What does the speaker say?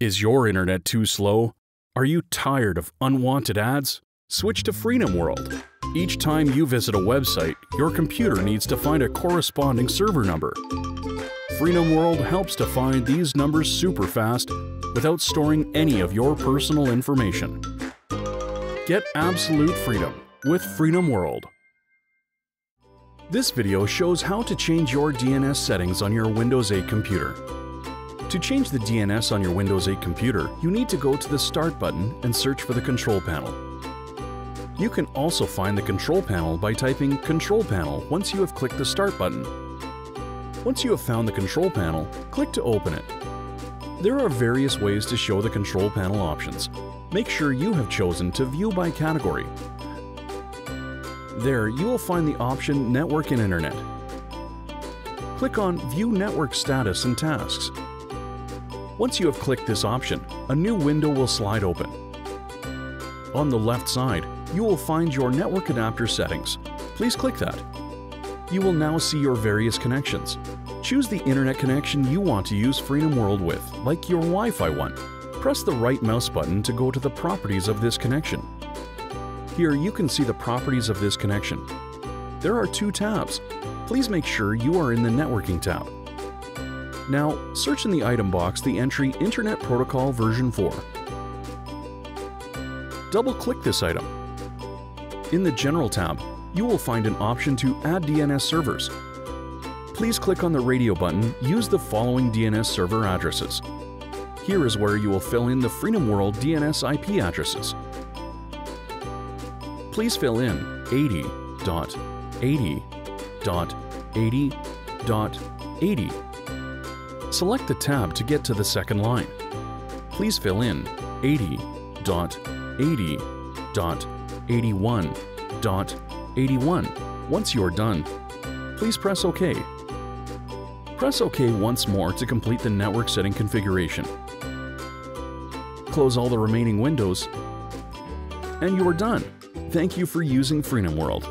Is your internet too slow? Are you tired of unwanted ads? Switch to Freenom World. Each time you visit a website, your computer needs to find a corresponding server number. Freenom World helps to find these numbers super fast without storing any of your personal information. Get absolute freedom with Freenom World. This video shows how to change your DNS settings on your Windows 8 computer. To change the DNS on your Windows 8 computer, you need to go to the Start button and search for the Control Panel. You can also find the Control Panel by typing Control Panel once you have clicked the Start button. Once you have found the Control Panel, click to open it. There are various ways to show the Control Panel options. Make sure you have chosen to View by Category. There, you will find the option Network and Internet. Click on View Network Status and Tasks. Once you have clicked this option, a new window will slide open. On the left side, you will find your network adapter settings. Please click that. You will now see your various connections. Choose the internet connection you want to use Freenom World with, like your Wi-Fi one. Press the right mouse button to go to the properties of this connection. Here you can see the properties of this connection. There are two tabs. Please make sure you are in the Networking tab. Now, search in the item box the entry Internet Protocol version 4. Double-click this item. In the General tab, you will find an option to add DNS servers. Please click on the radio button Use the following DNS server addresses. Here is where you will fill in the Freenom World DNS IP addresses. Please fill in 80.80.80.80 Select the tab to get to the second line. Please fill in 80.80.81.81. Once you are done, please press OK. Press OK once more to complete the network setting configuration. Close all the remaining windows, and you are done. Thank you for using Freenom World.